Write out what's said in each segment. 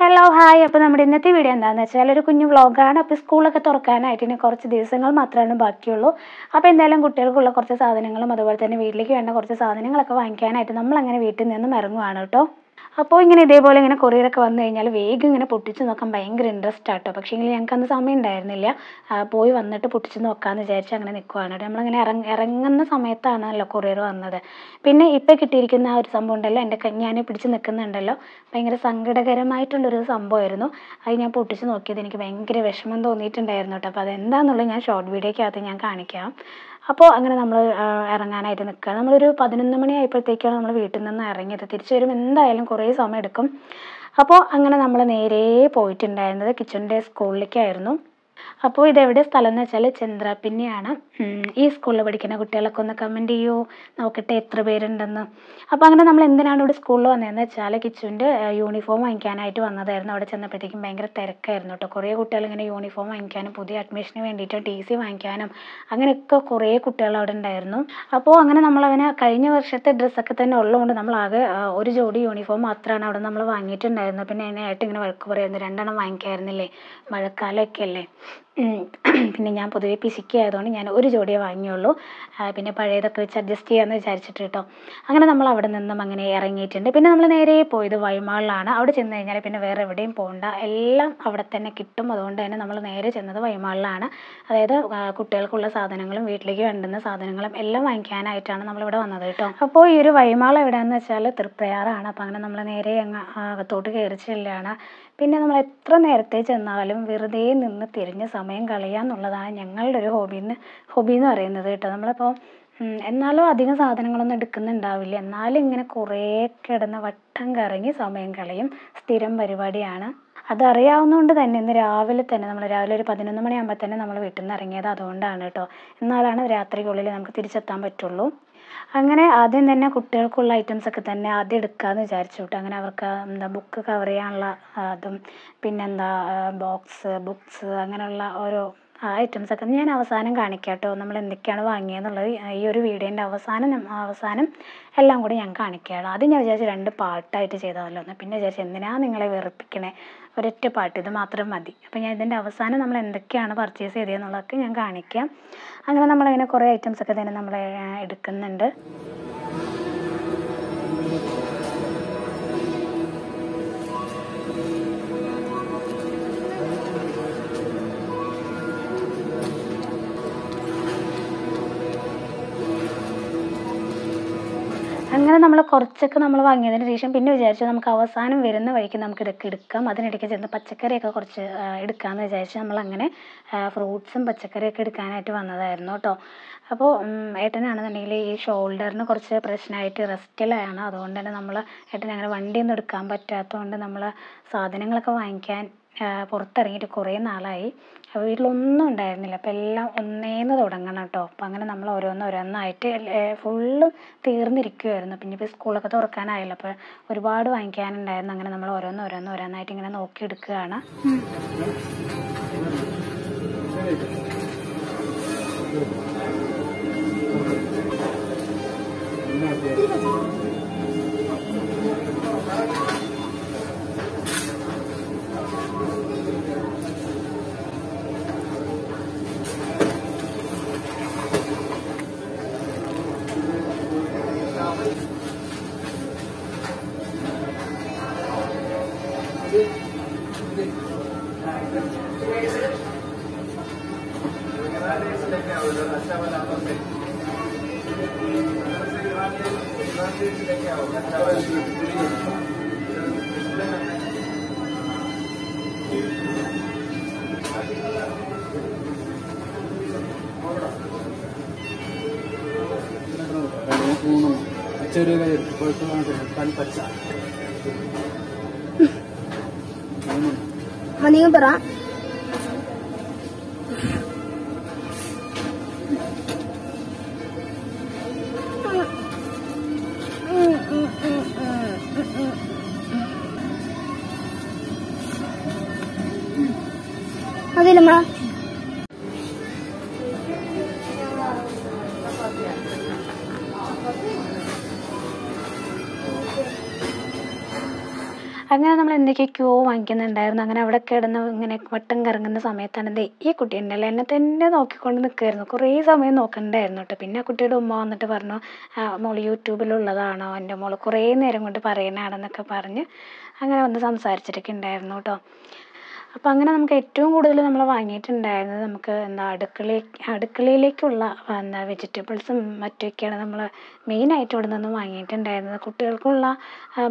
Hello hi അപ്പോൾ നമ്മുടെ ഇന്നത്തെ വീഡിയോ എന്താണെന്ന് വെച്ചാൽ ഒരു കുഞ്ഞു വ്ളോഗാണ് അപ്പോൾ സ്കൂളൊക്കെ തുറക്കാനായിട്ട് ഇനി കുറച്ച് ദിവസങ്ങൾ മാത്രമാണ് ബാക്കിയുള്ളൂ. അപ്പോൾ എന്തായാലും കുട്ടികൾക്കുള്ള കുറച്ച് സാധനങ്ങളും അതുപോലെ തന്നെ വീട്ടിലേക്ക് വേണ്ട കുറച്ച് സാധനങ്ങളൊക്കെ വാങ്ങിക്കാനായിട്ട് നമ്മളങ്ങനെ വീട്ടിൽ നിന്നും ഇറങ്ങുവാണ് കേട്ടോ. അപ്പോൾ ഇങ്ങനെ ഇതേപോലെ ഇങ്ങനെ കൊറിയറൊക്കെ വന്നു കഴിഞ്ഞാൽ വേഗം ഇങ്ങനെ പൊട്ടിച്ച് നോക്കാൻ ഭയങ്കര ഇൻട്രസ്റ്റ് ആട്ടോ. പക്ഷേ എങ്കിൽ ഞങ്ങൾക്ക് അന്ന് സമയം ഉണ്ടായിരുന്നില്ല പോയി വന്നിട്ട് പൊട്ടിച്ച് നോക്കാമെന്ന് വിചാരിച്ച് അങ്ങനെ നിൽക്കുവാണ് നമ്മളിങ്ങനെ ഇറങ്ങ ഇറങ്ങുന്ന സമയത്താണല്ലോ കൊറിയർ വന്നത്. പിന്നെ ഇപ്പോൾ കിട്ടിയിരിക്കുന്ന ആ ഒരു സംഭവം ഉണ്ടല്ലോ. എന്റെ ഞാൻ പിടിച്ച് നിൽക്കുന്നുണ്ടല്ലോ ഭയങ്കര സങ്കടകരമായിട്ടുള്ളൊരു സംഭവമായിരുന്നു. അത് ഞാൻ പൊട്ടിച്ച് നോക്കിയത് എനിക്ക് ഭയങ്കര വിഷമം തോന്നിയിട്ടുണ്ടായിരുന്നു കേട്ടോ. അപ്പോൾ അതെന്താണെന്നുള്ളത് ഞാൻ ഷോർട്ട് വീഡിയോയ്ക്കകത്ത് ഞാൻ കാണിക്കാം. അപ്പോൾ അങ്ങനെ നമ്മൾ ഇറങ്ങാനായിട്ട് നിൽക്കുക നമ്മളൊരു പതിനൊന്ന് മണി ആയപ്പോഴത്തേക്കാണ് നമ്മൾ വീട്ടിൽ നിന്ന് ഇറങ്ങിയത്. തിരിച്ചു വരുമ്പോൾ എന്തായാലും കുറേ സമയം എടുക്കും. അപ്പോൾ അങ്ങനെ നമ്മൾ നേരെ പോയിട്ടുണ്ടായിരുന്നത് കിച്ചന്റെ സ്കൂളിലേക്കായിരുന്നു. അപ്പോൾ ഇതെവിടെ സ്ഥലം എന്ന് വെച്ചാൽ ചന്ദ്രാപിന്നെയാണ് ഈ സ്കൂളിൽ പഠിക്കുന്ന കുട്ടികളൊക്കെ ഒന്ന് കമന്റ് ചെയ്യൂ. നോക്കട്ടെ എത്ര പേരുണ്ടെന്ന്. അപ്പോൾ അങ്ങനെ നമ്മൾ എന്തിനാണ് ഇവിടെ സ്കൂളിൽ വന്നതെന്ന് വെച്ചാൽ കിച്ചുവിന്റെ യൂണിഫോം വാങ്ങിക്കാനായിട്ട് വന്നതായിരുന്നു. അവിടെ ചെന്നപ്പോഴത്തേക്കും ഭയങ്കര തിരക്കായിരുന്നു കേട്ടോ. കുറേ കുട്ടികൾ ഇങ്ങനെ യൂണിഫോം വാങ്ങിക്കാനും പുതിയ അഡ്മിഷന് വേണ്ടിയിട്ട് ടി സി വാങ്ങിക്കാനും അങ്ങനെയൊക്കെ കുറേ കുട്ടികൾ അവിടെ ഉണ്ടായിരുന്നു. അപ്പോൾ അങ്ങനെ നമ്മൾ അവനെ കഴിഞ്ഞ വർഷത്തെ ഡ്രസ്സൊക്കെ തന്നെ ഉള്ളതുകൊണ്ട് നമ്മൾ ആകെ ഒരു ജോഡി യൂണിഫോം മാത്രമാണ് അവിടെ നമ്മൾ വാങ്ങിയിട്ടുണ്ടായിരുന്നത്. പിന്നെ അതിനായിട്ട് ഇങ്ങനെ വഴക്ക് പറയുന്നത് രണ്ടെണ്ണം വാങ്ങിക്കായിരുന്നില്ലേ? മഴക്കാലമൊക്കെ അല്ലേ. പിന്നെ ഞാൻ പൊതുവേ പിശിക്കായതുകൊണ്ട് ഞാൻ ഒരു ജോഡിയേ വാങ്ങിയുള്ളൂ. പിന്നെ പഴയതൊക്കെ വെച്ച് അഡ്ജസ്റ്റ് ചെയ്യാമെന്ന് വിചാരിച്ചിട്ട് കേട്ടോ അങ്ങനെ നമ്മൾ അവിടെ നിന്നും അങ്ങനെ ഇറങ്ങിയിട്ടുണ്ട്. പിന്നെ നമ്മൾ നേരെ പോയത് വൈമാളിലാണ് അവിടെ ചെന്ന് കഴിഞ്ഞാൽ പിന്നെ വേറെ എവിടെയും പോകണ്ട എല്ലാം അവിടെ തന്നെ കിട്ടും. അതുകൊണ്ട് തന്നെ നമ്മൾ നേരെ ചെന്നത് വൈമാളിലാണ് അതായത് കുട്ടികൾക്കുള്ള സാധനങ്ങളും വീട്ടിലേക്ക് വേണ്ടുന്ന സാധനങ്ങളും എല്ലാം വാങ്ങിക്കാനായിട്ടാണ് നമ്മളിവിടെ വന്നത് കേട്ടോ അപ്പോൾ ഈ ഒരു വൈമാൾ എവിടെയാണെന്ന് വെച്ചാൽ തൃപ്രയാറാണ്. അപ്പോൾ അങ്ങനെ നമ്മൾ നേരെ അങ്ങ് അകത്തോട്ട് കയറി ചെല്ലുകയാണ്. പിന്നെ നമ്മൾ എത്ര നേരത്തെ ചെന്നാലും വെറുതെ നിന്ന് തിരിഞ്ഞ് സമയം കളയാന്നുള്ളതാണ് ഞങ്ങളുടെ ഒരു ഹോബിന്ന് ഹോബി എന്ന് പറയുന്നത് കേട്ടോ. നമ്മളിപ്പോൾ എന്നാലും അധികം സാധനങ്ങളൊന്നും എടുക്കുന്നുണ്ടാവില്ല. എന്നാലും ഇങ്ങനെ കുറേ കിടന്ന് വട്ടം കറങ്ങി സമയം കളയും. സ്ഥിരം പരിപാടിയാണ്. അതറിയാവുന്നതുകൊണ്ട് തന്നെ ഇന്ന് രാവിലെ തന്നെ നമ്മൾ രാവിലെ ഒരു പതിനൊന്ന് മണിയാകുമ്പോൾ തന്നെ നമ്മൾ വീട്ടിൽ നിന്ന് ഇറങ്ങിയത് അതുകൊണ്ടാണ് കേട്ടോ. എന്നാലാണ് രാത്രിക്കുള്ളിൽ നമുക്ക് തിരിച്ചെത്താൻ പറ്റുള്ളൂ. അങ്ങനെ ആദ്യം തന്നെ കുട്ടികൾക്കുള്ള ഐറ്റംസ് ഒക്കെ തന്നെ ആദ്യം എടുക്കാമെന്ന് വിചാരിച്ചു കേട്ടോ അങ്ങനെ അവർക്ക് എന്താ ബുക്ക് കവർ ചെയ്യാനുള്ള അതും പിന്നെന്താ ബോക്സ് ബുക്സ് അങ്ങനെയുള്ള ഓരോ ഐറ്റംസ് ഒക്കെ ഞാൻ അവസാനം കാണിക്കാം കേട്ടോ നമ്മൾ എന്തൊക്കെയാണ് വാങ്ങിയെന്നുള്ളത്. ഈ ഒരു വീഡിയോന്റെ അവസാനം അവസാനം എല്ലാം കൂടി ഞാൻ കാണിക്കുകയാണ് ആദ്യം ഞാൻ വിചാരിച്ചു രണ്ട് പാട്ടായിട്ട് ചെയ്താലോ എന്ന്. പിന്നെ വിചാരിച്ചു എന്തിനാ നിങ്ങളെ വെറുപ്പിക്കണേ? ഒരൊറ്റ പാട്ട് ഇത് മാത്രം മതി. അപ്പോൾ ഞാൻ ഇതിന്റെ അവസാനം നമ്മൾ എന്തൊക്കെയാണ് പർച്ചേസ് ചെയ്തതെന്നുള്ളതൊക്കെ ഞാൻ കാണിക്കാം. അങ്ങനെ നമ്മളങ്ങനെ കുറേ ഐറ്റംസ് ഒക്കെ തന്നെ നമ്മൾ എടുക്കുന്നുണ്ട്. അങ്ങനെ നമ്മൾ കുറച്ചൊക്കെ നമ്മൾ വാങ്ങിയതിന് ശേഷം പിന്നെ വിചാരിച്ചു നമുക്ക് അവസാനം വരുന്ന വഴിക്ക് നമുക്ക് ഇതൊക്കെ എടുക്കാം. അതിനിടയ്ക്ക് ചെന്ന് പച്ചക്കറിയൊക്കെ കുറച്ച് എടുക്കാമെന്ന് വിചാരിച്ച് നമ്മളങ്ങനെ ഫ്രൂട്ട്സും പച്ചക്കറിയൊക്കെ എടുക്കാനായിട്ട് വന്നതായിരുന്നു കേട്ടോ. അപ്പോൾ ഏട്ടനാണെന്നുണ്ടെങ്കിൽ ഈ ഷോൾഡറിന് കുറച്ച് പ്രശ്നമായിട്ട് റെസ്റ്റിലാണ് അതുകൊണ്ട് തന്നെ നമ്മൾ ഏട്ടൻ അങ്ങനെ വണ്ടിയൊന്നും എടുക്കാൻ പറ്റാത്തതുകൊണ്ട് നമ്മൾ സാധനങ്ങളൊക്കെ വാങ്ങിക്കാൻ പുറത്തിറങ്ങിയിട്ട് കുറേ നാളായി. അപ്പോൾ വീട്ടിലൊന്നും ഉണ്ടായിരുന്നില്ല. അപ്പോൾ എല്ലാം ഒന്നേന്ന് തുടങ്ങണം കേട്ടോ. അപ്പോൾ അങ്ങനെ നമ്മൾ ഓരോന്ന് ഓരോന്നായിട്ട് ഫുള്ള് തീർന്നിരിക്കുമായിരുന്നു പിന്നെ ഇപ്പോൾ സ്കൂളൊക്കെ തുറക്കാനായല്ലോ. അപ്പോൾ ഒരുപാട് വാങ്ങിക്കാനുണ്ടായിരുന്നു. അങ്ങനെ നമ്മൾ ഓരോന്ന് ഓരോന്ന് ഓരോന്നായിട്ട് ഇങ്ങനെ നോക്കിയെടുക്കുകയാണ് ചെറിയ കൈ എടുത്ത് പോയിട്ട് വാങ്ങിക്കണം പച്ച നീ പറ. അതിലമ്മ അങ്ങനെ നമ്മൾ എന്തൊക്കെയൊക്കെയോ വാങ്ങിക്കുന്നുണ്ടായിരുന്നു അങ്ങനെ അവിടെ കിടന്ന് ഇങ്ങനെ വട്ടം കറങ്ങുന്ന സമയത്താണ് ദേ ഈ കുട്ടി ഉണ്ടല്ലോ എന്നെ തന്നെ നോക്കിക്കൊണ്ട് നിൽക്കുമായിരുന്നു കുറേ സമയം നോക്കണ്ടായിരുന്നു കേട്ടോ. പിന്നെ ആ കുട്ടിയുടെ ഉമ്മ വന്നിട്ട് പറഞ്ഞു മോൾ യൂട്യൂബിലുള്ളതാണോ എന്റെ മോൾ കുറേ നേരം കൊണ്ട് പറയണതാണെന്നൊക്കെ പറഞ്ഞ് അങ്ങനെ വന്ന് സംസാരിച്ചിട്ടൊക്കെ ഉണ്ടായിരുന്നു കേട്ടോ. അപ്പോൾ അങ്ങനെ നമുക്ക് ഏറ്റവും കൂടുതൽ നമ്മൾ വാങ്ങിയിട്ടുണ്ടായിരുന്നത് നമുക്ക് എന്താ അടുക്കള അടുക്കളയിലേക്കുള്ള എന്താ വെജിറ്റബിൾസും മറ്റൊക്കെയാണ് നമ്മൾ മെയിനായിട്ട് ഇവിടെ നിന്ന് വാങ്ങിയിട്ടുണ്ടായിരുന്നത്. കുട്ടികൾക്കുള്ള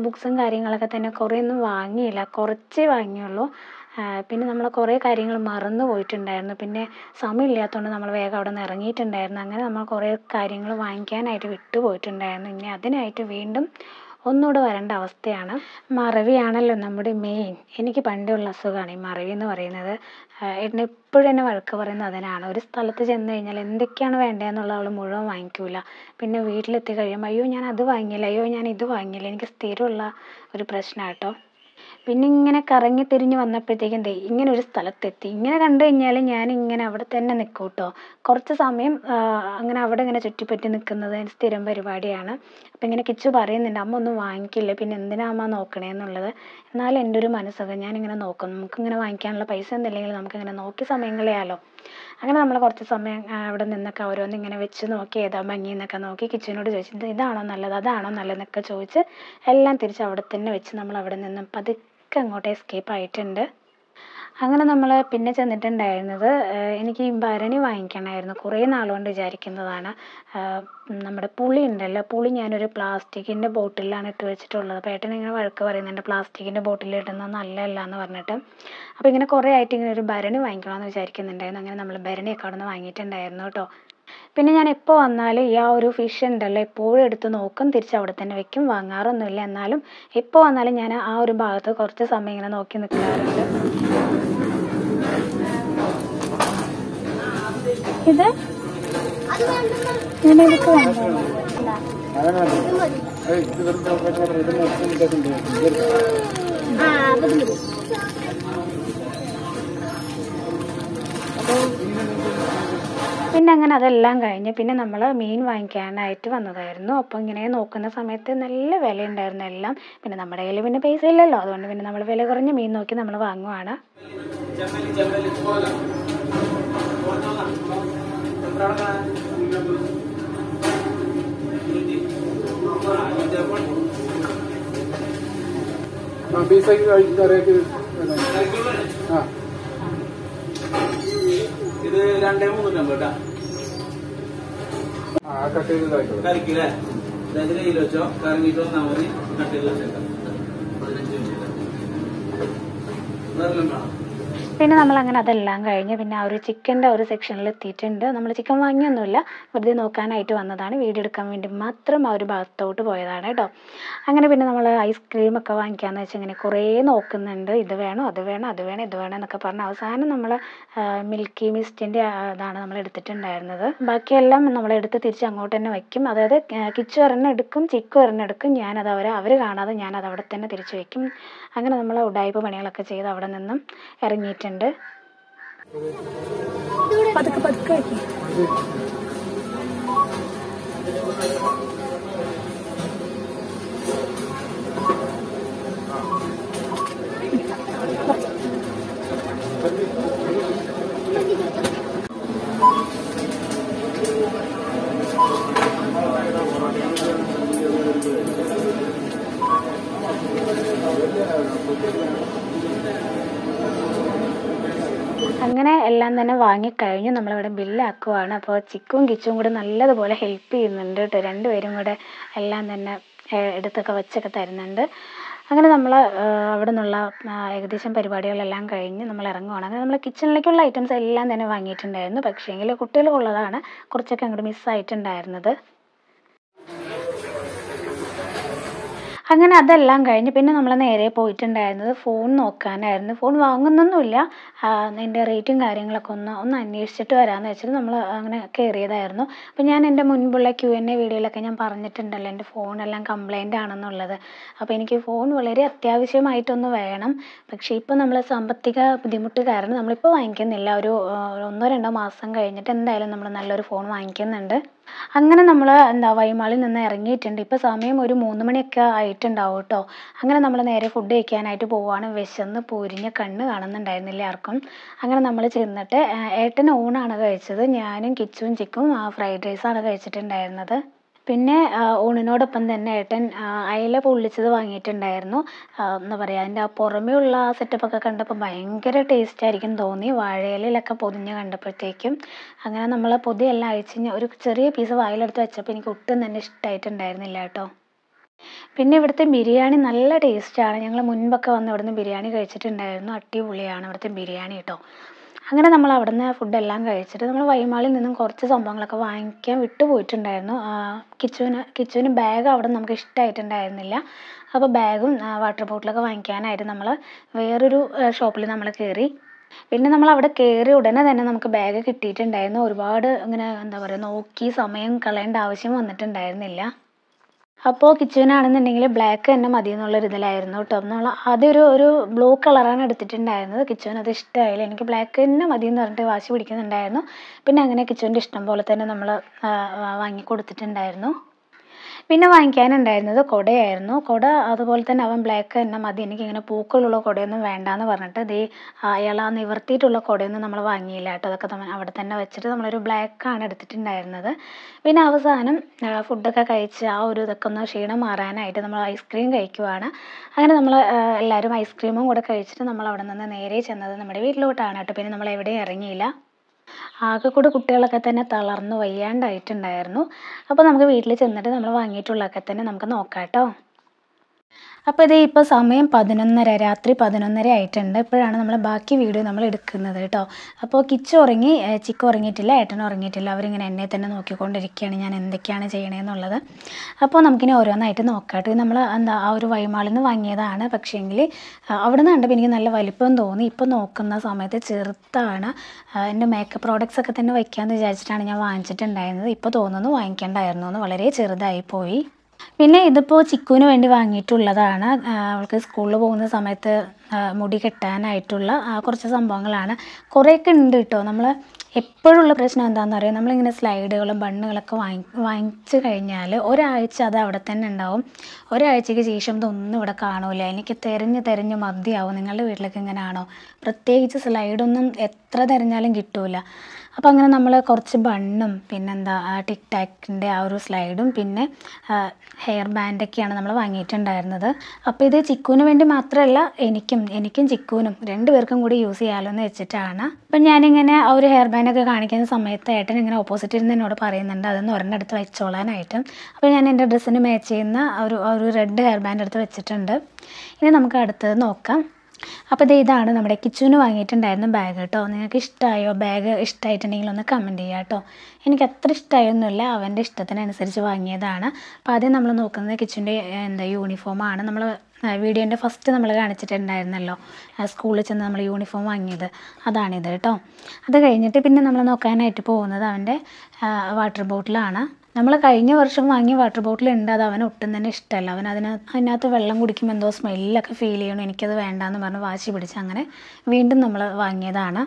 ബുക്സും കാര്യങ്ങളൊക്കെ തന്നെ കുറേ ഒന്നും വാങ്ങിയില്ല. കുറച്ചേ വാങ്ങിയുള്ളൂ. പിന്നെ നമ്മൾ കുറേ കാര്യങ്ങൾ മറന്നു പോയിട്ടുണ്ടായിരുന്നു. പിന്നെ സമയമില്ലാത്തതുകൊണ്ട് നമ്മൾ വേഗം അവിടെ നിന്ന് ഇറങ്ങിയിട്ടുണ്ടായിരുന്നു. അങ്ങനെ നമ്മൾ കുറേ കാര്യങ്ങൾ വാങ്ങിക്കാനായിട്ട് വിട്ടുപോയിട്ടുണ്ടായിരുന്നു. ഇനി അതിനായിട്ട് വീണ്ടും ഒന്നുകൂടെ വരേണ്ട അവസ്ഥയാണ്. മറവിയാണല്ലോ നമ്മുടെ മെയിൻ എനിക്ക് പണ്ടുള്ള അസുഖമാണ് ഈ മറവി എന്ന് പറയുന്നത്. ഏട്ടൻ എപ്പോഴും എന്നെ വഴക്ക് പറയുന്നത് അതിനാണ്. ഒരു സ്ഥലത്ത് ചെന്ന് കഴിഞ്ഞാൽ എന്തൊക്കെയാണ് വേണ്ടതെന്നുള്ള അവൾ മുഴുവൻ വാങ്ങിക്കൂല. പിന്നെ വീട്ടിലെത്തി കഴിയുമ്പോൾ അയ്യോ ഞാൻ അത് വാങ്ങിയില്ല. അയ്യോ ഞാൻ ഇത് വാങ്ങിയില്ല. എനിക്ക് സ്ഥിരമുള്ള ഒരു പ്രശ്നമാണ് കേട്ടോ പിന്നെ ഇങ്ങനെ കറങ്ങി തിരിഞ്ഞ് വന്നപ്പോഴത്തേക്കും ദേ ഇങ്ങനെ ഒരു സ്ഥലത്തെത്തി. ഇങ്ങനെ കണ്ടു കഴിഞ്ഞാൽ ഞാൻ ഇങ്ങനെ അവിടെ തന്നെ നിൽക്കും കേട്ടോ കുറച്ച് സമയം അങ്ങനെ അവിടെ ഇങ്ങനെ ചുറ്റിപ്പറ്റി നിൽക്കുന്നത് എന്റെ സ്ഥിരം പരിപാടിയാണ്. അപ്പം ഇങ്ങനെ കിച്ചു പറയുന്നുണ്ട് അമ്മ ഒന്നും വാങ്ങിക്കില്ല പിന്നെ എന്തിനാ അമ്മ നോക്കണേന്നുള്ളത് എന്നാലും എന്റെ ഒരു മനസ്സൊക്കെ ഞാനിങ്ങനെ നോക്കും. നമുക്കിങ്ങനെ വാങ്ങിക്കാനുള്ള പൈസ ഒന്നുമില്ലെങ്കിൽ നമുക്കിങ്ങനെ നോക്കി സമയം കളയാലോ? അങ്ങനെ നമ്മൾ കുറച്ച് സമയം അവിടെ നിന്നൊക്കെ ഓരോന്ന് ഇങ്ങനെ വെച്ച് നോക്കി ഏതാ ഭംഗി എന്നൊക്കെ നോക്കി കിച്ചനോട് ചോദിച്ചു "ഇത് ഇതാണോ നല്ലത്? അതാണോ നല്ലതെന്നൊക്കെ ചോദിച്ച് എല്ലാം തിരിച്ച് അവിടെ തന്നെ വെച്ച് നമ്മൾ അവിടെ നിന്നും പതുക്കെ അങ്ങോട്ട് എസ്കേപ്പ് ആയിട്ടുണ്ട്. അങ്ങനെ നമ്മൾ പിന്നെ ചെന്നിട്ടുണ്ടായിരുന്നത് എനിക്ക് ഭരണി വാങ്ങിക്കണമായിരുന്നു. കുറേ നാളുകൊണ്ട് വിചാരിക്കുന്നതാണ്. നമ്മുടെ പുളി ഉണ്ടല്ലോ പുളി ഞാനൊരു പ്ലാസ്റ്റിക്കിന്റെ ബോട്ടിലാണ് ഇട്ട് വെച്ചിട്ടുള്ളത്. പേട്ടൻ ഇങ്ങനെ വഴക്ക് പറയുന്നുണ്ട് പ്ലാസ്റ്റിക്കിന്റെ ബോട്ടിൽ ഇടുന്നത് നല്ലതല്ല എന്ന് പറഞ്ഞിട്ട്. അപ്പോൾ ഇങ്ങനെ കുറേ ആയിട്ട് ഇങ്ങനെ ഒരു ഭരണി വാങ്ങിക്കണമെന്ന് വിചാരിക്കുന്നുണ്ടായിരുന്നു. അങ്ങനെ നമ്മൾ ഭരണിയൊക്കെ അവിടെ നിന്ന് വാങ്ങിയിട്ടുണ്ടായിരുന്നു കേട്ടോ. പിന്നെ ഞാൻ എപ്പോൾ വന്നാലും ഈ ആ ഒരു ഫിഷ് ഉണ്ടല്ലോ എപ്പോഴും എടുത്ത് നോക്കും തിരിച്ച് അവിടെ തന്നെ വെക്കും. വാങ്ങാറൊന്നുമില്ല. എന്നാലും എപ്പോൾ വന്നാലും ഞാൻ ആ ഒരു ഭാഗത്ത് കുറച്ച് സമയം ഇങ്ങനെ നോക്കി നിൽക്കാറുണ്ട്. ഇത്? പിന്നെ അങ്ങനെ അതെല്ലാം കഴിഞ്ഞ് പിന്നെ നമ്മൾ മീൻ വാങ്ങിക്കാനായിട്ട് വന്നതായിരുന്നു. അപ്പോൾ ഇങ്ങനെ നോക്കുന്ന സമയത്ത് നല്ല വിലയുണ്ടായിരുന്നു എല്ലാം. പിന്നെ നമ്മുടെ കയ്യിൽ പിന്നെ പൈസ ഇല്ലല്ലോ. അതുകൊണ്ട് പിന്നെ നമ്മൾ വില കുറഞ്ഞ മീൻ നോക്കി നമ്മൾ വാങ്ങുവാണ്. പീസാക്കി കഴിച്ച് കറിയാക്കി ആ ഇത് രണ്ടേ മൂന്നൂറ്റമ്പത് കേട്ടാ ആ കട്ട് ചെയ്ത് കറിക്കില്ലേ അതായത് കയ്യിൽ വെച്ചോ കറങ്ങിട്ട് വന്നാൽ മതി കട്ട് ചെയ്ത് വെച്ചേക്കാം പതിനഞ്ച് മിനിറ്റ് വേറെ വേണം പിന്നെ നമ്മൾ അങ്ങനെ അതെല്ലാം കഴിഞ്ഞ് പിന്നെ ആ ഒരു ചിക്കന്റെ ഒരു സെക്ഷനിൽ എത്തിയിട്ടുണ്ട്. നമ്മൾ ചിക്കൻ വാങ്ങിയൊന്നുമില്ല. വെറുതെ നോക്കാനായിട്ട് വന്നതാണ്. വീഡിയോ എടുക്കാൻ വേണ്ടി മാത്രം ആ ഒരു ഭാഗത്തോട്ട് പോയതാണ് കേട്ടോ. അങ്ങനെ പിന്നെ നമ്മൾ ഐസ്ക്രീം ഒക്കെ വാങ്ങിക്കാന്ന് വെച്ചാൽ ഇങ്ങനെ കുറേ നോക്കുന്നുണ്ട്. ഇത് വേണോ? അത് വേണോ? അത് വേണം? ഇത് വേണോ? എന്നൊക്കെ പറഞ്ഞ് അവസാനം നമ്മൾ മിൽക്കി മിസ്റ്റിന്റെ ഇതാണ് നമ്മൾ എടുത്തിട്ടുണ്ടായിരുന്നത്. ബാക്കിയെല്ലാം നമ്മൾ എടുത്ത് തിരിച്ച് അങ്ങോട്ട് തന്നെ വയ്ക്കും അതായത് കിച്ച് കിച്ചു ഒരെണ്ണം എടുക്കും ചിക്കു ഒരെണ്ണം എടുക്കും. ഞാനത് അവർ അവർ കാണാതെ ഞാനത് അവിടെ തന്നെ തിരിച്ച് വയ്ക്കും അങ്ങനെ നമ്മൾ ഉടായ്പ പണികളൊക്കെ ചെയ്ത് അവിടെ നിന്നും ഇറങ്ങിയിട്ടുണ്ട്. പതുക്കെ പതുക്കെ വയ്ക്കും അങ്ങനെ എല്ലാം തന്നെ വാങ്ങിക്കഴിഞ്ഞു. നമ്മളിവിടെ ബില്ലാക്കുവാണ്. അപ്പോൾ ചിക്കും കിച്ചും കൂടെ നല്ലതുപോലെ ഹെൽപ്പ് ചെയ്യുന്നുണ്ട് കേട്ടോ. രണ്ടുപേരും കൂടെ എല്ലാം തന്നെ എടുത്തൊക്കെ വെച്ചൊക്കെ തരുന്നുണ്ട്. അങ്ങനെ നമ്മൾ അവിടെ നിന്നുള്ള ഏകദേശം പരിപാടികളെല്ലാം കഴിഞ്ഞ് നമ്മൾ ഇറങ്ങുവാണ്. അങ്ങനെ നമ്മൾ കിച്ചണിലേക്കുള്ള ഐറ്റംസ് എല്ലാം തന്നെ വാങ്ങിയിട്ടുണ്ടായിരുന്നു. പക്ഷേങ്കിൽ കുട്ടികൾക്കുള്ളതാണ് കുറച്ചൊക്കെ അങ്ങോട്ട് മിസ്സായിട്ടുണ്ടായിരുന്നത് അങ്ങനെ അതെല്ലാം കഴിഞ്ഞ് പിന്നെ നമ്മൾ നേരെ പോയിട്ടുണ്ടായിരുന്നത് ഫോൺ നോക്കാനായിരുന്നു. ഫോൺ വാങ്ങുന്നൊന്നുമില്ല. അതിന്റെ റേറ്റും കാര്യങ്ങളൊക്കെ ഒന്ന് ഒന്ന് അന്വേഷിച്ചിട്ട് വരാമെന്ന് വെച്ചിട്ട് നമ്മൾ അങ്ങനെ കയറിയതായിരുന്നു അപ്പോൾ ഞാൻ എന്റെ മുൻപുള്ള ക്യു എൻ എ വീഡിയോയിലൊക്കെ ഞാൻ പറഞ്ഞിട്ടുണ്ടല്ലോ എന്റെ ഫോണെല്ലാം കംപ്ലൈന്റ് ആണെന്നുള്ളത്. അപ്പോൾ എനിക്ക് ഫോൺ വളരെ അത്യാവശ്യമായിട്ടൊന്ന് വേണം. പക്ഷേ ഇപ്പോൾ നമ്മൾ സാമ്പത്തിക ബുദ്ധിമുട്ട് കാരണം നമ്മളിപ്പോൾ വാങ്ങിക്കുന്നില്ല. ഒരു ഒന്നോ രണ്ടോ മാസം കഴിഞ്ഞിട്ട് എന്തായാലും നമ്മൾ നല്ലൊരു ഫോൺ വാങ്ങിക്കുന്നുണ്ട്. അങ്ങനെ നമ്മൾ എന്താ വൈമാളിൽ നിന്ന് ഇറങ്ങിയിട്ടുണ്ട്. ഇപ്പോൾ സമയം ഒരു മൂന്ന് മണിയൊക്കെ ആയിട്ടുണ്ടാവും കേട്ടോ. അങ്ങനെ നമ്മൾ നേരെ ഫുഡ് കഴിക്കാനായിട്ട് പോവാണ്. വിശന്ന് പൊരിഞ്ഞ കണ്ണ് കാണുന്നുണ്ടായിരുന്നില്ല ആർക്കും. അങ്ങനെ നമ്മൾ ചെന്നിട്ട് ഏട്ടൻ ഊണാണ് കഴിച്ചത്. ഞാനും കിച്ചുവും ചിക്കും ഫ്രൈഡ് റൈസാണ് കഴിച്ചിട്ടുണ്ടായിരുന്നത്. പിന്നെ ഊണിനോടൊപ്പം തന്നെ ഏട്ടൻ അയല പൊള്ളിച്ചത് വാങ്ങിയിട്ടുണ്ടായിരുന്നു. എന്താ പറയുക അതിന്റെ ആ പുറമേ ഉള്ള ആ സെറ്റപ്പൊക്കെ കണ്ടപ്പോൾ ഭയങ്കര ടേസ്റ്റ് ആയിരിക്കും തോന്നി. വാഴയിലൊക്കെ പൊതിഞ്ഞ് കണ്ടപ്പോഴത്തേക്കും അങ്ങനെ നമ്മൾ പൊതിയെല്ലാം അഴിച്ച് ഒരു ചെറിയ പീസ് വായിലെടുത്ത് വെച്ചപ്പോൾ എനിക്ക് ഒട്ടും തന്നെ ഇഷ്ടമായിട്ടുണ്ടായിരുന്നില്ല കേട്ടോ. പിന്നെ ഇവിടുത്തെ ബിരിയാണി നല്ല ടേസ്റ്റാണ് ഞങ്ങൾ മുൻപൊക്കെ വന്ന് ഇവിടുന്ന് ബിരിയാണി കഴിച്ചിട്ടുണ്ടായിരുന്നു. അടിപൊളിയാണ് ഇവിടുത്തെ ബിരിയാണി കേട്ടോ. അങ്ങനെ നമ്മൾ അവിടുന്ന് ഫുഡെല്ലാം കഴിച്ചിട്ട് നമ്മൾ വൈമാളിൽ നിന്നും കുറച്ച് സംഭവങ്ങളൊക്കെ വാങ്ങിക്കാൻ വിട്ടു പോയിട്ടുണ്ടായിരുന്നു. ആ, കിച്ചുവിന് കിച്ചുവിന് ബാഗ് അവിടെ നമുക്ക് ഇഷ്ടമായിട്ടുണ്ടായിരുന്നില്ല. അപ്പോൾ ബാഗും വാട്ടർ ബോട്ടിലൊക്കെ വാങ്ങിക്കാനായിട്ട് നമ്മൾ വേറൊരു ഷോപ്പിൽ നമ്മൾ കയറി. പിന്നെ നമ്മൾ അവിടെ കയറി ഉടനെ തന്നെ നമുക്ക് ബാഗ് കിട്ടിയിട്ടുണ്ടായിരുന്നു. ഒരുപാട് ഇങ്ങനെ എന്താ പറയുക നോക്കി സമയം കളയേണ്ട ആവശ്യം വന്നിട്ടുണ്ടായിരുന്നില്ല. അപ്പോൾ കിച്ചുവിനാണെന്നുണ്ടെങ്കിൽ ബ്ലാക്ക് തന്നെ മതി എന്നുള്ളൊരു ഇതിലായിരുന്നു കേട്ടോ. നമ്മൾ അതൊരു ഒരു ബ്ലൂ കളറാണ് എടുത്തിട്ടുണ്ടായിരുന്നത്. കിച്ചുവിന് അത് ഇഷ്ടമായില്ല എനിക്ക് ബ്ലാക്ക് തന്നെ മതി എന്ന് പറഞ്ഞിട്ട് വാശി പിടിക്കുന്നുണ്ടായിരുന്നു. പിന്നെ അങ്ങനെ കിച്ചുവിന്റെ ഇഷ്ടം പോലെ തന്നെ നമ്മൾ വാങ്ങി കൊടുത്തിട്ടുണ്ടായിരുന്നു പിന്നെ വാങ്ങിക്കാനുണ്ടായിരുന്നത് കുടയായിരുന്നു. കുട അതുപോലെ തന്നെ അവൻ ബ്ലാക്ക് തന്നെ മതി എനിക്ക് എനിക്കിങ്ങനെ പൂക്കളുള്ള കുടയൊന്നും വേണ്ടാന്ന് പറഞ്ഞിട്ട് ദേ അയാൾ ആ നിവർത്തിയിട്ടുള്ള കുടയൊന്നും നമ്മൾ വാങ്ങിയില്ല കേട്ടോ. അതൊക്കെ നമ്മൾ അവിടെ തന്നെ വെച്ചിട്ട് നമ്മളൊരു ബ്ലാക്കാണ് എടുത്തിട്ടുണ്ടായിരുന്നത്. പിന്നെ അവസാനം ഫുഡൊക്കെ കഴിച്ച് ആ ഒരു ഇതൊക്കെ ഒന്ന് ക്ഷീണം മാറാനായിട്ട് നമ്മൾ ഐസ്ക്രീം കഴിക്കുവാണ്. അങ്ങനെ നമ്മൾ എല്ലാവരും ഐസ്ക്രീമും കൂടെ കഴിച്ചിട്ട് നമ്മൾ അവിടെ നിന്ന് നേരെ ചെന്നത് നമ്മുടെ വീട്ടിലോട്ടാണ് കേട്ടോ. പിന്നെ നമ്മൾ എവിടെയും ഇറങ്ങിയില്ല. ആകെ കൂടെ കുട്ടികളൊക്കെ തന്നെ തളർന്നു വയ്യാണ്ടായിട്ടുണ്ടായിരുന്നു. അപ്പോൾ നമുക്ക് വീട്ടിൽ ചെന്നിട്ട് നമ്മൾ വാങ്ങിയിട്ടുള്ളതൊക്കെ തന്നെ നമുക്ക് നോക്കാം കേട്ടോ അപ്പോൾ ഇതേ ഇപ്പോൾ സമയം പതിനൊന്നര രാത്രി പതിനൊന്നര ആയിട്ടുണ്ട്. ഇപ്പോഴാണ് നമ്മൾ ബാക്കി വീഡിയോ നമ്മൾ എടുക്കുന്നത് കേട്ടോ. അപ്പോൾ കിച്ച് ഉറങ്ങി ചിക്ക ഉറങ്ങിയിട്ടില്ല ഏട്ടൻ ഉറങ്ങിയിട്ടില്ല. അവരിങ്ങനെ എന്നെ തന്നെ നോക്കിക്കൊണ്ടിരിക്കുകയാണ് ഞാൻ എന്തൊക്കെയാണ് ചെയ്യണതെന്നുള്ളത് അപ്പോൾ നമുക്കിനി ഓരോന്നായിട്ട് നോക്കാട്ട് നമ്മൾ എന്താ ആ ഒരു വൈമാളിൽ നിന്ന് വാങ്ങിയതാണ്. പക്ഷേങ്കിൽ അവിടെ നിന്ന് കണ്ടപ്പോൾ എനിക്ക് നല്ല വലിപ്പം തോന്നി. ഇപ്പോൾ നോക്കുന്ന സമയത്ത് ചെറുത്താണ്. എന്റെ മേക്കപ്പ് പ്രോഡക്റ്റ്സ് ഒക്കെ തന്നെ വയ്ക്കാമെന്ന് വിചാരിച്ചിട്ടാണ് ഞാൻ വാങ്ങിച്ചിട്ടുണ്ടായിരുന്നത്. ഇപ്പോൾ തോന്നുന്നു വാങ്ങിക്കേണ്ടായിരുന്നു എന്ന് വളരെ ചെറുതായി പോയി പിന്നെ ഇതിപ്പോൾ ചിക്കുവിന് വേണ്ടി വാങ്ങിയിട്ടുള്ളതാണ്. അവൾക്ക് സ്കൂളിൽ പോകുന്ന സമയത്ത് മുടി കെട്ടാനായിട്ടുള്ള കുറച്ച് സംഭവങ്ങളാണ്. കുറേയൊക്കെ ഉണ്ട് കേട്ടോ. നമ്മൾ എപ്പോഴുള്ള പ്രശ്നം എന്താണെന്ന് അറിയാം? നമ്മളിങ്ങനെ സ്ലൈഡുകളും ബണ്ണുകളൊക്കെ വാങ്ങി വാങ്ങിച്ചു കഴിഞ്ഞാൽ ഒരാഴ്ച അത് അവിടെ തന്നെ ഉണ്ടാവും. ഒരാഴ്ചയ്ക്ക് ശേഷം ഇതൊന്നും ഇവിടെ കാണൂല. എനിക്ക് തിരഞ്ഞ് തിരഞ്ഞ് മതിയാവും. നിങ്ങളുടെ വീട്ടിലൊക്കെ ഇങ്ങനെ ആണോ പ്രത്യേകിച്ച് സ്ലൈഡൊന്നും എത്ര തിരഞ്ഞാലും കിട്ടൂല. അപ്പോൾ അങ്ങനെ നമ്മൾ കുറച്ച് ബണ്ണും പിന്നെന്താ ടിക് ടാക്കിന്റെ ആ ഒരു സ്ലൈഡും പിന്നെ ഹെയർ ബാൻഡൊക്കെയാണ് നമ്മൾ വാങ്ങിയിട്ടുണ്ടായിരുന്നത്. അപ്പോൾ ഇത് ചിക്കുവിന് വേണ്ടി മാത്രമല്ല എനിക്കും എനിക്കും ചിക്കുവിനും രണ്ടുപേർക്കും കൂടി യൂസ് ചെയ്യാമല്ലോ എന്ന് വെച്ചിട്ടാണ്. അപ്പം ഞാനിങ്ങനെ ആ ഒരു ഹെയർ ബാൻഡൊക്കെ കാണിക്കുന്ന സമയത്ത് ഏട്ടൻ ഇങ്ങനെ ഓപ്പോസിറ്റ് ഇരുന്ന് എന്നോട് പറയുന്നുണ്ട് അതൊന്ന് ഒരെണ്ണെടുത്ത് വെച്ചോളാനായിട്ട്. അപ്പോൾ ഞാൻ എന്റെ ഡ്രസ്സിന് മാച്ച് ചെയ്യുന്ന ഒരു ഒരു റെഡ് ഹെയർ ബാൻഡ് എടുത്ത് വെച്ചിട്ടുണ്ട്. ഇനി നമുക്ക് അടുത്തത് നോക്കാം. അപ്പോൾ ഇത് ഇതാണ് നമ്മുടെ കിച്ചുവിന് വാങ്ങിയിട്ടുണ്ടായിരുന്ന ബാഗ് കേട്ടോ. നിങ്ങൾക്ക് ഇഷ്ടമായോ ബാഗ് ഇഷ്ടമായിട്ടുണ്ടെങ്കിൽ ഒന്ന് കമന്റ് ചെയ്യുക കേട്ടോ. എനിക്ക് അത്ര ഇഷ്ടമായൊന്നുമില്ല അവന്റെ ഇഷ്ടത്തിനനുസരിച്ച് വാങ്ങിയതാണ്. അപ്പോൾ ആദ്യം നമ്മൾ നോക്കുന്നത് കിച്ചുവിന്റെ എന്താ യൂണിഫോമാണ് നമ്മൾ വീഡിയോന്റെ ഫസ്റ്റ് നമ്മൾ കാണിച്ചിട്ടുണ്ടായിരുന്നല്ലോ. സ്കൂളിൽ ചെന്ന് നമ്മൾ യൂണിഫോം വാങ്ങിയത്. അതാണിത് കേട്ടോ. അത് കഴിഞ്ഞിട്ട് പിന്നെ നമ്മൾ നോക്കാനായിട്ട് പോകുന്നത് അവന്റെ വാട്ടർ ബോട്ടിലാണ് നമ്മൾ കഴിഞ്ഞ വർഷം വാങ്ങിയ വാട്ടർ ബോട്ടിൽ ഉണ്ട്. അത് അവന് ഒട്ടും തന്നെ ഇഷ്ടമല്ല. അവൻ അതിന് അതിനകത്ത് വെള്ളം കുടിക്കുമ്പോൾ എന്തോ സ്മെല്ലൊക്കെ ഫീൽ ചെയ്യണം. എനിക്കത് വേണ്ടാന്ന് പറഞ്ഞ് വാശി പിടിച്ച് അങ്ങനെ വീണ്ടും നമ്മൾ വാങ്ങിയതാണ്.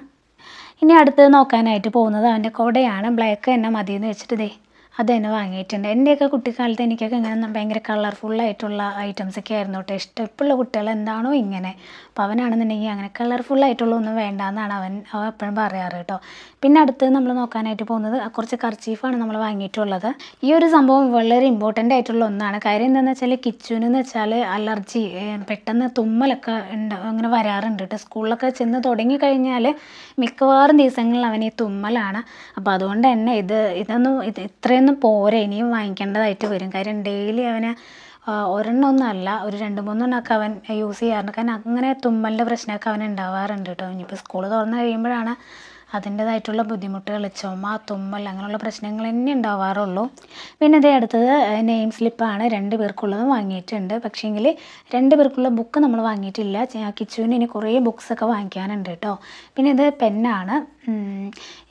ഇനി അടുത്തത് നോക്കാനായിട്ട് പോകുന്നത് അവന്റെ കുടയാണ്. ബ്ലാക്ക് തന്നെ മതിയെന്ന് വെച്ചിട്ട് ദേ അത് തന്നെ വാങ്ങിയിട്ടുണ്ട്. എന്റെയൊക്കെ കുട്ടിക്കാലത്ത് എനിക്കൊക്കെ ഇങ്ങനെ ഭയങ്കര കളർഫുള്ളായിട്ടുള്ള ഐറ്റംസൊക്കെ ആയിരുന്നു കേട്ടോ. ഇഷ്ടം ഇപ്പോഴുള്ള കുട്ടികൾ എന്താണോ ഇങ്ങനെ. അപ്പോൾ അവനാണെന്നുണ്ടെങ്കിൽ അങ്ങനെ കളർഫുള്ളായിട്ടുള്ള ഒന്നും വേണ്ടാന്നാണ് അവൻ അവൻ എപ്പോഴും പറയാറ് കേട്ടോ. പിന്നെ അടുത്ത് നമ്മൾ നോക്കാനായിട്ട് പോകുന്നത് കുറച്ച് കർച്ചീഫാണ് നമ്മൾ വാങ്ങിയിട്ടുള്ളത്. ഈ ഒരു സംഭവം വളരെ ഇമ്പോർട്ടന്റ് ആയിട്ടുള്ള ഒന്നാണ്. കാര്യം എന്താണെന്ന് വെച്ചാൽ കിച്ചുവിന് എന്ന് വെച്ചാൽ അലർജി പെട്ടെന്ന് തുമ്മലൊക്കെ ഉണ്ട് അങ്ങനെ വരാറുണ്ട് കേട്ടോ സ്കൂളിലൊക്കെ ചെന്ന് തുടങ്ങി കഴിഞ്ഞാൽ മിക്കവാറും ദിവസങ്ങളിൽ അവന് ഈ തുമ്മലാണ്. അപ്പോൾ അതുകൊണ്ട് തന്നെ ഇത് ഇതൊന്നും ഇത് ഇത്രയൊന്നും പോരെ ഇനിയും വാങ്ങിക്കേണ്ടതായിട്ട് വരും. കാര്യം ഡെയിലി അവനെ ഒരെണ്ണമൊന്നുമല്ല ഒരു രണ്ട് മൂന്നെണ്ണമൊക്കെ അവൻ യൂസ് ചെയ്യാറുണ്ട്. കാരണം അങ്ങനെ തുമ്മലിന്റെ പ്രശ്നമൊക്കെ അവൻ ഉണ്ടാവാറുണ്ട് കേട്ടോ ഇനിയിപ്പോൾ സ്കൂൾ തുറന്നു കഴിയുമ്പോഴാണ് അതിന്റേതായിട്ടുള്ള ബുദ്ധിമുട്ടുകൾ ചുമ തുമ്മൽ അങ്ങനെയുള്ള പ്രശ്നങ്ങൾ തന്നെ ഉണ്ടാവാറുള്ളൂ. പിന്നെ ഇതേ അടുത്തത് നെയിം സ്ലിപ്പാണ്. രണ്ട് പേർക്കുള്ളതും വാങ്ങിയിട്ടുണ്ട്. പക്ഷേങ്കിൽ രണ്ട് പേർക്കുള്ള ബുക്ക് നമ്മൾ വാങ്ങിയിട്ടില്ല. കിച്ചുവിന് ഇനി കുറേ ബുക്സൊക്കെ വാങ്ങിക്കാനുണ്ട് കേട്ടോ. പിന്നെ ഇത് പെന്നാണ്.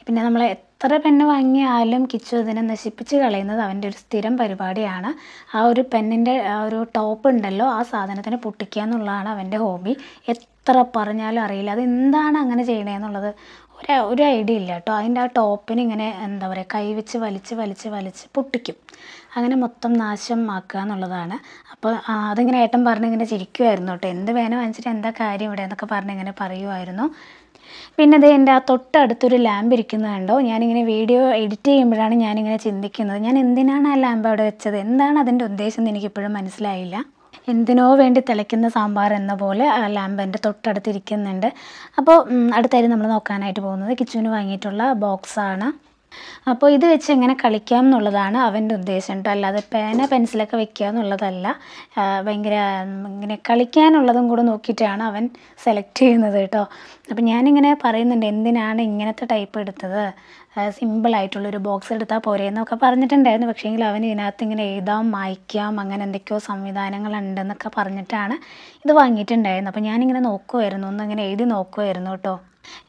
പിന്നെ നമ്മൾ എത്ര പെണ്ണ് വാങ്ങിയാലും കിച്ചു അതിനെ നശിപ്പിച്ച് കളയുന്നത് അവന്റെ ഒരു സ്ഥിരം പരിപാടിയാണ്. ആ ഒരു പെണ്ണിന്റെ ആ ഒരു ടോപ്പ് ഉണ്ടല്ലോ ആ സാധനത്തിന് പൊട്ടിക്കുക എന്നുള്ളതാണ് അവന്റെ ഹോബി. എത്ര പറഞ്ഞാലും അറിയില്ല. അത് എന്താണ് അങ്ങനെ ചെയ്യണേന്നുള്ളത് ഒരു ഒരു ഐഡിയ ഇല്ല കേട്ടോ. അതിന്റെ ആ ടോപ്പിന് ഇങ്ങനെ എന്താ പറയുക കൈവച്ച് വലിച്ച് വലിച്ച് വലിച്ച് പൊട്ടിക്കും. അങ്ങനെ മൊത്തം നാശം ആക്കുക എന്നുള്ളതാണ്. അപ്പോൾ അതിങ്ങനെ ഏട്ടൻ പറഞ്ഞ് ഇങ്ങനെ ചിരിക്കുമായിരുന്നു കേട്ടോ. എന്ത് വേന വാങ്ങിച്ചിട്ട് എന്താ കാര്യം ഇവിടെ എന്നൊക്കെ പറഞ്ഞ് ഇങ്ങനെ പറയുമായിരുന്നു പിന്നെ അത് എന്റെ ആ തൊട്ടടുത്തൊരു ലാമ്പ് ഇരിക്കുന്നത് കണ്ടോ? ഞാനിങ്ങനെ വീഡിയോ എഡിറ്റ് ചെയ്യുമ്പോഴാണ് ഞാനിങ്ങനെ ചിന്തിക്കുന്നത്. ഞാൻ എന്തിനാണ് ആ ലാമ്പ് അവിടെ വെച്ചത്? എന്താണ് അതിന്റെ ഉദ്ദേശം എന്ന് എനിക്കിപ്പോഴും മനസ്സിലായില്ല. എന്തിനോ വേണ്ടി തിളയ്ക്കുന്ന സാമ്പാർ എന്ന പോലെ ആ ലാമ്പ് എന്റെ തൊട്ടടുത്ത് ഇരിക്കുന്നുണ്ട് അപ്പോൾ അടുത്തായിരുന്നു നമ്മൾ നോക്കാനായിട്ട് പോകുന്നത് കിച്ചുവിന് വാങ്ങിയിട്ടുള്ള ബോക്സാണ്. അപ്പോൾ ഇത് വെച്ച് എങ്ങനെ കളിക്കാം എന്നുള്ളതാണ് അവന്റെ ഉദ്ദേശം കേട്ടോ. അല്ലാതെ പേന പെൻസിലൊക്കെ വെക്കുക എന്നുള്ളതല്ല. ഭയങ്കര ഇങ്ങനെ കളിക്കാനുള്ളതും കൂടെ നോക്കിയിട്ടാണ് അവൻ സെലക്ട് ചെയ്യുന്നത് കേട്ടോ. അപ്പോൾ ഞാനിങ്ങനെ പറയുന്നുണ്ട് എന്തിനാണ് ഇങ്ങനത്തെ ടൈപ്പ് എടുത്തത്? സിമ്പിളായിട്ടുള്ളൊരു ബോക്സ് എടുത്താൽ പോരെ എന്നൊക്കെ പറഞ്ഞിട്ടുണ്ടായിരുന്നു. പക്ഷേങ്കിൽ അവൻ ഇതിനകത്ത് ഇങ്ങനെ എഴുതാം മായ്ക്കാം അങ്ങനെ എന്തൊക്കെയോ സംവിധാനങ്ങളുണ്ടെന്നൊക്കെ പറഞ്ഞിട്ടാണ് ഇത് വാങ്ങിയിട്ടുണ്ടായിരുന്നു അപ്പോൾ ഞാനിങ്ങനെ നോക്കുമായിരുന്നു ഒന്നിങ്ങനെ എഴുതി നോക്കുമായിരുന്നു കേട്ടോ.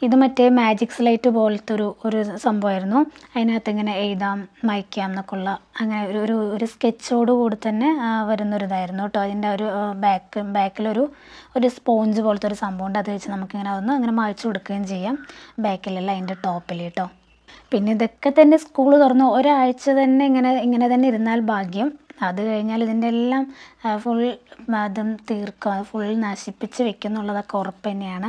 ഇത് മറ്റേ മാജിക് സ്ലൈറ്റ് പോലത്തെ ഒരു ഒരു സംഭവമായിരുന്നു. അതിനകത്ത് ഇങ്ങനെ എഴുതാം മായ്ക്കാം എന്നൊക്കെ ഉള്ള അങ്ങനെ ഒരു ഒരു ഒരു സ്കെച്ചോട് കൂടി തന്നെ വരുന്നൊരിതായിരുന്നു കേട്ടോ. അതിന്റെ ഒരു ബാക്ക് ബാക്കിലൊരു ഒരു സ്പോഞ്ച് പോലത്തെ ഒരു സംഭവം ഉണ്ട് അത് വെച്ച് നമുക്കിങ്ങനെ ഒന്ന് അങ്ങനെ മായ്ച്ചു കൊടുക്കുകയും ചെയ്യാം. ബാക്കിലല്ല അതിന്റെ ടോപ്പിൽ കേട്ടോ. പിന്നെ ഇതൊക്കെ തന്നെ സ്കൂൾ തുറന്ന് ഒരാഴ്ച തന്നെ ഇങ്ങനെ ഇങ്ങനെ തന്നെ ഇരുന്നാൽ ഭാഗ്യം. അത് കഴിഞ്ഞാൽ ഇതിന്റെ എല്ലാം ഫുൾ അതും തീർക്കുക ഫുൾ നശിപ്പിച്ച് വെക്കും എന്നുള്ളതൊക്കെ ഉറപ്പ് തന്നെയാണ്.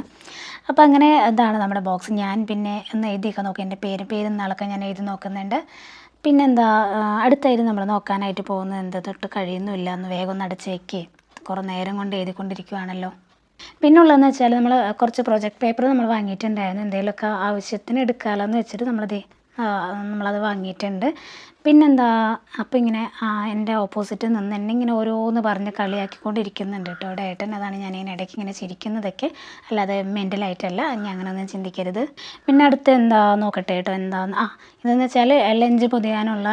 അപ്പോൾ അങ്ങനെ ഇതാണ് നമ്മുടെ ബോക്സ് ഞാൻ പിന്നെ ഒന്ന് എഴുതിയൊക്കെ നോക്കി. എന്റെ പേര് പേരും നാളൊക്കെ ഞാൻ എഴുതി നോക്കുന്നുണ്ട്. പിന്നെന്താ അടുത്തായിരുന്നു നമ്മൾ നോക്കാനായിട്ട് പോകുന്നത് എന്താ തൊട്ട് കഴിയുന്നുമില്ല. ഒന്ന് വേഗം ഒന്ന് അടച്ച് വയ്ക്കേ കുറേ നേരം കൊണ്ട് എഴുതിക്കൊണ്ടിരിക്കുകയാണല്ലോ പിന്നെ ഉള്ളതെന്ന് വെച്ചാൽ നമ്മൾ കുറച്ച് പ്രൊജക്ട് പേപ്പർ നമ്മൾ വാങ്ങിയിട്ടുണ്ടായിരുന്നു. എന്തെങ്കിലുമൊക്കെ ആവശ്യത്തിന് എടുക്കാമല്ലോ എന്ന് വെച്ചിട്ട് നമ്മളത് നമ്മളത് വാങ്ങിയിട്ടുണ്ട്. പിന്നെന്താ അപ്പം ഇങ്ങനെ എന്റെ ഓപ്പോസിറ്റ് നിന്ന് എന്നെ ഇങ്ങനെ ഓരോന്ന് പറഞ്ഞ് കളിയാക്കിക്കൊണ്ടിരിക്കുന്നുണ്ട് കേട്ടോ അവിടെ ഏട്ടൻ അതാണ് ഞാൻ ഇടയ്ക്ക് ഇങ്ങനെ ചിരിക്കുന്നതൊക്കെ. അല്ലാതെ മെന്റലായിട്ടല്ല ഞാൻ അങ്ങനെയൊന്നും ചിന്തിക്കരുത്. പിന്നെ അടുത്ത് എന്താ നോക്കട്ടെ കേട്ടോ എന്താന്ന് ആ ഇതെന്ന് വെച്ചാൽ ലഞ്ച് പൊതിയാനുള്ള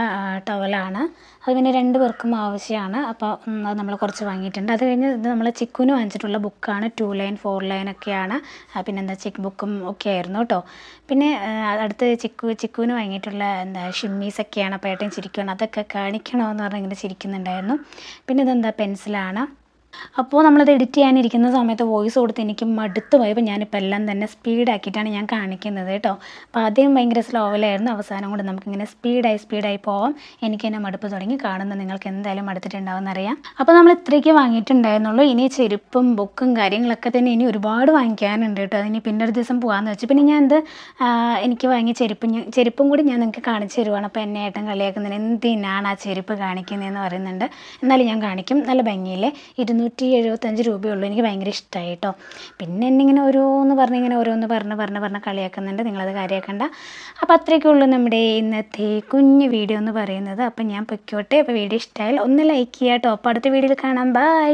ടവലാണ്. അത് പിന്നെ രണ്ട് പേർക്കും ആവശ്യമാണ്. അപ്പോൾ അത് നമ്മൾ കുറച്ച് വാങ്ങിയിട്ടുണ്ട്. അത് കഴിഞ്ഞ് ഇത് നമ്മൾ ചിക്കുന് വാങ്ങിച്ചിട്ടുള്ള ബുക്കാണ്. ടു ലൈൻ ഫോർ ലൈൻ ഒക്കെയാണ്. പിന്നെന്താ ചെക്ക് ബുക്കും ഒക്കെ ആയിരുന്നു കേട്ടോ പിന്നെ അടുത്ത് ചിക്കു ചിക്കുവിന് വാങ്ങിയിട്ടുള്ള എന്താ ഷിമ്മീസൊക്കെയാണ് അപ്പോൾ ഏട്ടൻ ചിരിക്കുകയാണ് അതൊക്കെ കാണിക്കണമെന്ന് പറഞ്ഞിങ്ങനെ ചിരിക്കുന്നുണ്ടായിരുന്നു. പിന്നെ ഇതെന്താ പെൻസിലാണ്. അപ്പോൾ നമ്മളത് എഡിറ്റ് ചെയ്യാനിരിക്കുന്ന സമയത്ത് വോയിസ് കൊടുത്ത് എനിക്ക് മടുത്ത് പോയപ്പോൾ ഞാനിപ്പോൾ എല്ലാം തന്നെ സ്പീഡാക്കിയിട്ടാണ് ഞാൻ കാണിക്കുന്നത് കേട്ടോ. അപ്പോൾ ആദ്യം ഭയങ്കര സ്ലോവിലായിരുന്നു അവസാനം കൊണ്ട് നമുക്കിങ്ങനെ സ്പീഡായി സ്പീഡായി പോവാം. എനിക്ക് തന്നെ മടുപ്പ് തുടങ്ങി. കാണുന്ന നിങ്ങൾക്ക് എന്തായാലും മടുത്തിട്ടുണ്ടാവും എന്നറിയാം അപ്പോൾ നമ്മൾ ഇത്രയ്ക്ക് വാങ്ങിയിട്ടുണ്ടായിരുന്നുള്ളൂ. ഇനി ചെരുപ്പും ബുക്കും കാര്യങ്ങളൊക്കെ തന്നെ ഇനി ഒരുപാട് വാങ്ങിക്കാനുണ്ട് കേട്ടോ. അതിനി പിന്നെ ഒരു ദിവസം പോകാമെന്ന് വെച്ചു. പിന്നെ ഞാൻ എന്ത് എനിക്ക് വാങ്ങിയ ചെരുപ്പ് ചെരുപ്പും കൂടി ഞാൻ നിങ്ങൾക്ക് കാണിച്ചു തരുവാണ്. അപ്പോൾ എന്നെ ഏട്ടൻ കളിയാക്കുന്നതിന് എന്തിനാണ് ആ ചെരുപ്പ് കാണിക്കുന്നതെന്ന് പറയുന്നുണ്ട്. എന്നാലും ഞാൻ കാണിക്കും. നല്ല ഭംഗിയില്ലേ? ഇരുന്നൂറ്റി എഴുപത്തഞ്ച് രൂപയുള്ളൂ. എനിക്ക് ഭയങ്കര ഇഷ്ടമായി കേട്ടോ പിന്നെ എന്നെ ഇങ്ങനെ ഓരോന്ന് പറഞ്ഞ് ഇങ്ങനെ ഓരോന്ന് പറഞ്ഞ് പറഞ്ഞ് പറഞ്ഞ് കളിയാക്കുന്നുണ്ട്. നിങ്ങളത് കാര്യമാക്കണ്ട അപ്പോൾ അത്രയൊക്കെ ഉള്ളൂ നമ്മുടെ ഇന്നത്തെ കുഞ്ഞ് വീഡിയോ എന്ന് പറയുന്നത്. അപ്പോൾ ഞാൻ പൊയ്ക്കോട്ടെ. അപ്പോൾ വീഡിയോ ഇഷ്ടമായാൽ ഒന്ന് ലൈക്ക് ചെയ്യാം കേട്ടോ അപ്പോൾ അടുത്ത വീഡിയോയിൽ കാണാം. ബൈ